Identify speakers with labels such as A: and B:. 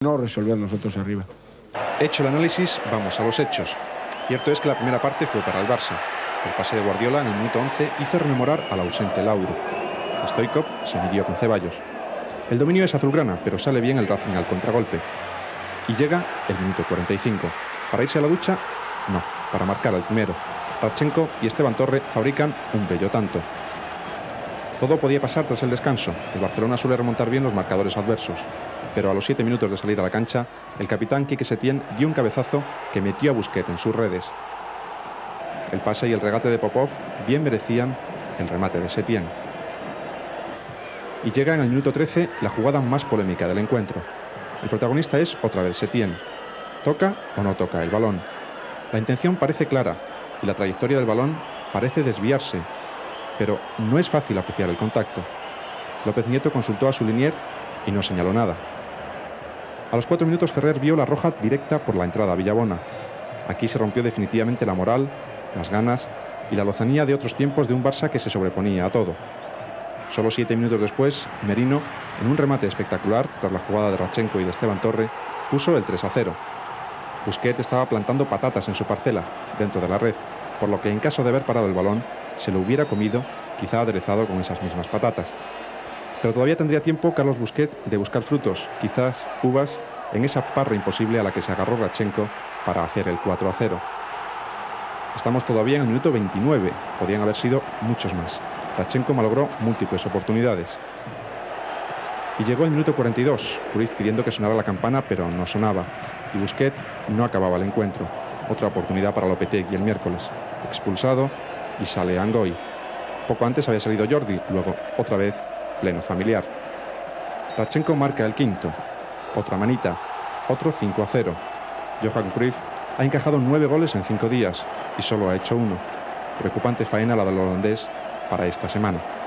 A: no resolver nosotros arriba.
B: Hecho el análisis, vamos a los hechos. Cierto es que la primera parte fue para el Barça. El pase de Guardiola en el minuto 11 hizo rememorar al ausente Lauro. Stoikov se midió con Ceballos. El dominio es azulgrana, pero sale bien el Racing al contragolpe. Y llega el minuto 45. Para irse a la ducha, no, para marcar al primero. Rachenko y Esteban Torre fabrican un bello tanto. Todo podía pasar tras el descanso. El Barcelona suele remontar bien los marcadores adversos. Pero a los siete minutos de salir a la cancha, el capitán Quique Setién dio un cabezazo que metió a Busquet en sus redes. El pase y el regate de Popov bien merecían el remate de Setién. Y llega en el minuto 13 la jugada más polémica del encuentro. El protagonista es otra vez Setién. ¿Toca o no toca el balón? La intención parece clara y la trayectoria del balón parece desviarse, pero no es fácil apreciar el contacto. López Nieto consultó a su linier y no señaló nada. A los cuatro minutos Ferrer vio la roja directa por la entrada a Villabona. Aquí se rompió definitivamente la moral, las ganas y la lozanía de otros tiempos de un Barça que se sobreponía a todo. Solo siete minutos después, Merino, en un remate espectacular tras la jugada de Rachenko y de Esteban Torre, puso el 3 a 0. Busquet estaba plantando patatas en su parcela, dentro de la red, por lo que en caso de haber parado el balón, se lo hubiera comido, quizá aderezado con esas mismas patatas. Pero todavía tendría tiempo Carlos Busquet de buscar frutos, quizás uvas, en esa parra imposible a la que se agarró Rachenko para hacer el 4 a 0. Estamos todavía en el minuto 29, podrían haber sido muchos más. Rachenko malogró múltiples oportunidades. Y llegó el minuto 42, Cruz pidiendo que sonara la campana, pero no sonaba. Y Busquet no acababa el encuentro. Otra oportunidad para Lopetegui el miércoles. Expulsado y sale Angoy. Poco antes había salido Jordi, luego otra vez pleno familiar. Rachenko marca el quinto. Otra manita. Otro 5 a 0. Johan Cruyff ha encajado nueve goles en cinco días y solo ha hecho uno. Preocupante faena la del holandés para esta semana.